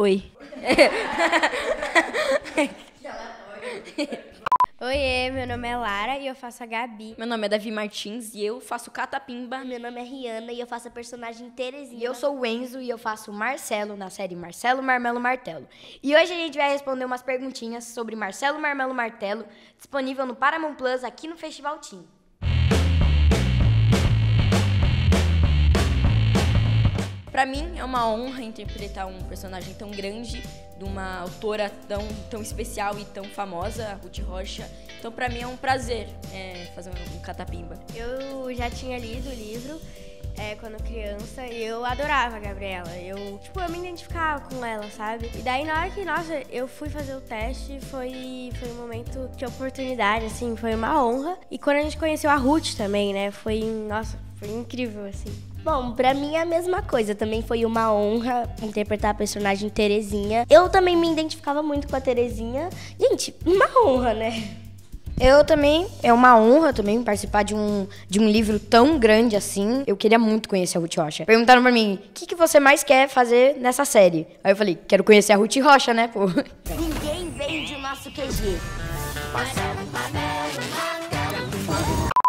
Oi. Oiê, meu nome é Lara e eu faço a Gabi. Meu nome é Davi Martins e eu faço catapimba. Meu nome é Rihanna e eu faço a personagem Terezinha. E eu sou o Enzo e eu faço o Marcelo na série Marcelo Marmelo Martelo. E hoje a gente vai responder umas perguntinhas sobre Marcelo Marmelo Martelo, disponível no Paramount Plus aqui no Festival Team. Pra mim é uma honra interpretar um personagem tão grande, de uma autora tão, tão especial e tão famosa, Ruth Rocha. Então pra mim é um prazer é, fazer um catapimba. Eu já tinha lido o livro é, quando criança e eu adorava a Gabriela. Eu, tipo, eu me identificava com ela, sabe? E daí na hora que, nossa, eu fui fazer o teste, foi, foi um momento de oportunidade, assim, foi uma honra. E quando a gente conheceu a Ruth também, né? Foi, nossa, foi incrível, assim. Bom, pra mim é a mesma coisa. Também foi uma honra interpretar a personagem Terezinha. Eu também me identificava muito com a Terezinha. Gente, uma honra, né? Eu também, é uma honra também participar de um, de um livro tão grande assim. Eu queria muito conhecer a Ruth Rocha. Perguntaram pra mim, o que, que você mais quer fazer nessa série? Aí eu falei, quero conhecer a Ruth Rocha, né, pô? Ninguém vende o nosso QG.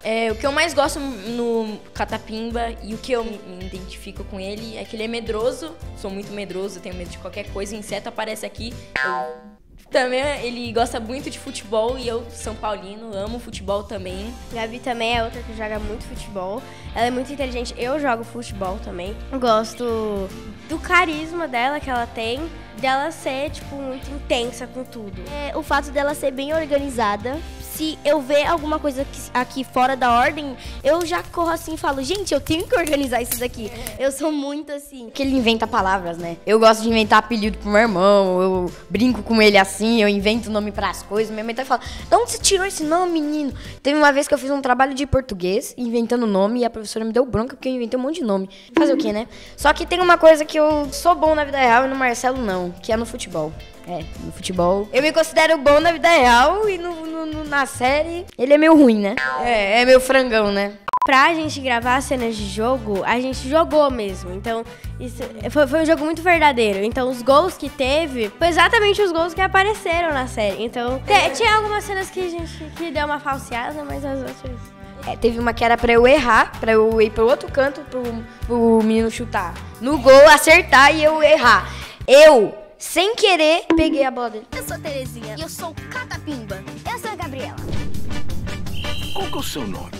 É, o que eu mais gosto no Catapimba e o que eu me identifico com ele é que ele é medroso. Sou muito medroso, tenho medo de qualquer coisa. Inseto aparece aqui. Também ele gosta muito de futebol e eu, São Paulino, amo futebol também. Gabi também é outra que joga muito futebol. Ela é muito inteligente. Eu jogo futebol também. Gosto do carisma dela que ela tem, dela ser, tipo, muito intensa com tudo. É, o fato dela ser bem organizada. Se eu ver alguma coisa aqui fora da ordem, eu já corro assim e falo, gente, eu tenho que organizar isso daqui. Eu sou muito assim. Que ele inventa palavras, né? Eu gosto de inventar apelido pro meu irmão, eu brinco com ele assim, eu invento nome para as coisas. Minha mãe tá fala, de onde você tirou esse nome, menino? Teve uma vez que eu fiz um trabalho de português, inventando nome, e a professora me deu bronca porque eu inventei um monte de nome. Fazer o quê, né? Só que tem uma coisa que eu sou bom na vida real e no Marcelo não, que é no futebol. É, no futebol. Eu me considero bom na vida real e no, no, no, na série ele é meio ruim, né? É, é meio frangão, né? Pra gente gravar cenas de jogo, a gente jogou mesmo. Então, isso foi, foi um jogo muito verdadeiro. Então, os gols que teve, foi exatamente os gols que apareceram na série. Então, tinha algumas cenas que a gente que deu uma falseada, mas as outras. É, teve uma que era pra eu errar, pra eu ir pro outro canto pro, pro menino chutar. No gol, acertar e eu errar. Eu sem querer, peguei a bola dele. Eu sou a Terezinha e eu sou Catapimba. Eu sou a Gabriela. Qual que é o seu nome?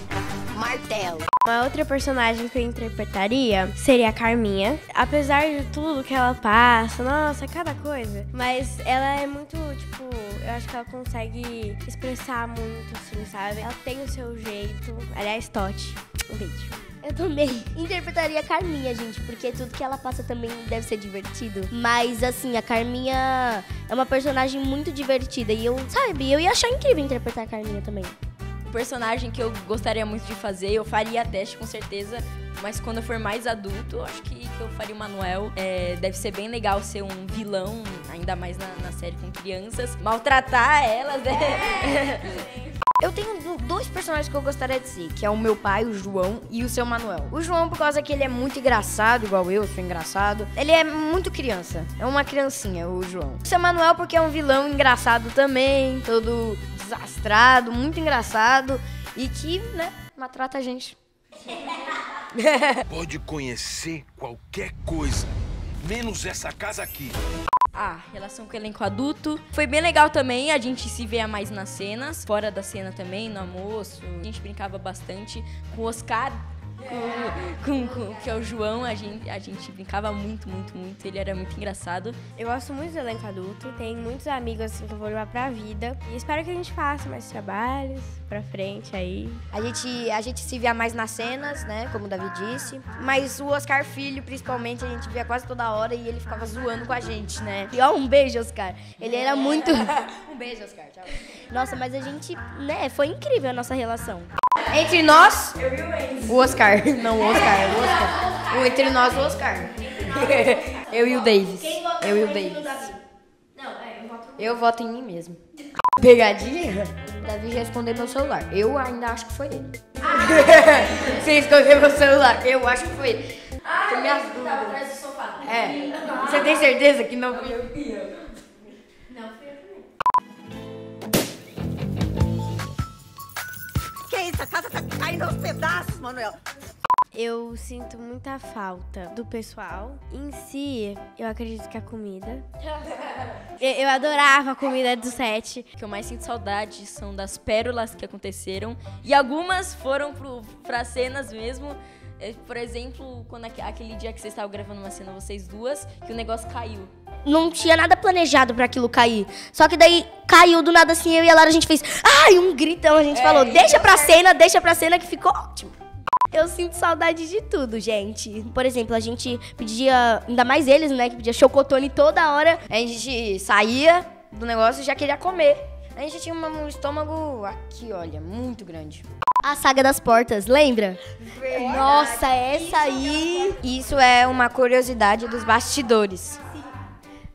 Martelo. Uma outra personagem que eu interpretaria seria a Carminha. Apesar de tudo que ela passa, nossa, cada coisa. Mas ela é muito, tipo, eu acho que ela consegue expressar muito, assim, sabe? Ela tem o seu jeito. Aliás, Tote, um beijo. Eu também interpretaria a Carminha, gente, porque tudo que ela passa também deve ser divertido. Mas, assim, a Carminha é uma personagem muito divertida. E eu, sabe, eu ia achar incrível interpretar a Carminha também. O personagem que eu gostaria muito de fazer, eu faria teste com certeza. Mas quando eu for mais adulto, acho que, que eu faria o Manuel. É, deve ser bem legal ser um vilão, ainda mais na, na série com crianças. Maltratar elas, né? Eu tenho dois personagens que eu gostaria de ser, que é o meu pai, o João, e o seu Manuel. O João, por causa que ele é muito engraçado, igual eu, sou engraçado. Ele é muito criança. É uma criancinha, o João. O seu Manuel, porque é um vilão engraçado também, todo desastrado, muito engraçado. E que, né, maltrata a gente. Pode conhecer qualquer coisa, menos essa casa aqui. A relação com o elenco adulto. Foi bem legal também, a gente se vê mais nas cenas, fora da cena também, no almoço. A gente brincava bastante com o Oscar, com, com, com, que é o João, a gente, a gente brincava muito, muito, muito. Ele era muito engraçado. Eu gosto muito do elenco adulto, tem muitos amigos assim que eu vou levar pra vida. E espero que a gente faça mais trabalhos pra frente aí. A gente, a gente se via mais nas cenas, né? Como o Davi disse. Mas o Oscar Filho, principalmente, a gente via quase toda hora e ele ficava zoando com a gente, né? E ó, um beijo, Oscar. Ele era muito. um beijo, Oscar. Tchau. Nossa, mas a gente, né, foi incrível a nossa relação. Entre nós, o Oscar. Não, o Oscar, o Oscar. O entre nós, o Oscar. eu e o Davis. Eu e o Davis. Eu voto em mim mesmo. Pegadinha? Davi já escondeu meu celular. Eu ainda acho que foi ele. Você escondeu meu celular. Eu acho que foi ele. Foi minhas dúvidas. É. Você tem certeza que não fui eu? Que isso? A casa tá caindo aos pedaços, Manuel. Eu sinto muita falta do pessoal. Em si, eu acredito que a comida. Eu, eu adorava a comida do set. O que eu mais sinto saudade são das pérolas que aconteceram. E algumas foram pro, pra cenas mesmo. É, Por exemplo, quando aque- aquele dia que vocês estavam gravando uma cena, vocês duas, que o negócio caiu. Não tinha nada planejado pra aquilo cair. Só que daí caiu do nada assim, eu e a Lara, a gente fez. Ai, um gritão. A gente falou, deixa pra cena, deixa pra cena que ficou ótimo. Eu sinto saudade de tudo, gente. Por exemplo, a gente pedia, ainda mais eles, né, que pedia chocotone toda hora. A gente saía do negócio e já queria comer. A gente tinha um estômago aqui, olha, muito grande. A saga das portas, lembra? Nossa, essa aí. Isso é uma curiosidade dos bastidores.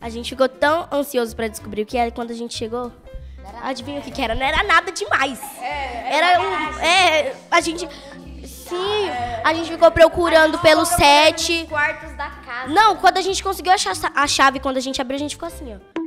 A gente ficou tão ansioso pra descobrir o que era quando a gente chegou. Adivinha o que, que era? Não era nada demais. Era um. É, a gente. Sim, a gente ficou procurando pelo set. Quartos da casa. Não, quando a gente conseguiu achar a chave, quando a gente abriu, a gente ficou assim, ó.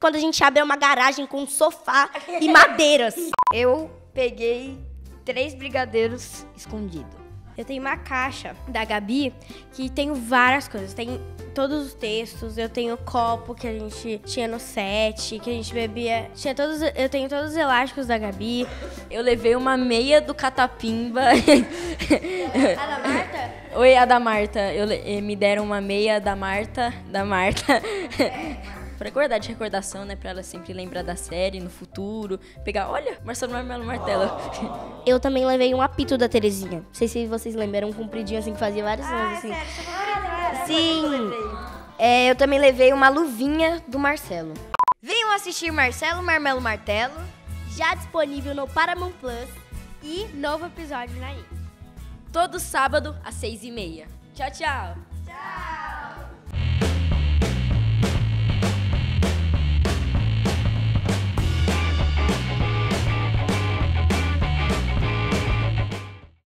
Quando a gente abre é uma garagem com sofá e madeiras. Eu peguei três brigadeiros escondidos. Eu tenho uma caixa da Gabi que tem várias coisas. Tem todos os textos, eu tenho o copo que a gente tinha no set, que a gente bebia. Tinha todos, eu tenho todos os elásticos da Gabi. Eu levei uma meia do Catapimba. A da Marta? Oi, a da Marta. Eu, eh, me deram uma meia da Marta. Da Marta. Pra guardar de recordação, né? Pra ela sempre lembrar da série no futuro. Pegar, olha, Marcelo Marmelo Martelo. Eu também levei um apito da Terezinha. Não sei se vocês lembram, um compridinho assim que fazia vários sons assim. Sim. É, eu também levei uma luvinha do Marcelo. Venham assistir Marcelo Marmelo Martelo. Já disponível no Paramount Plus. E novo episódio na I. Todo sábado, às seis e meia. Tchau, tchau. Tchau!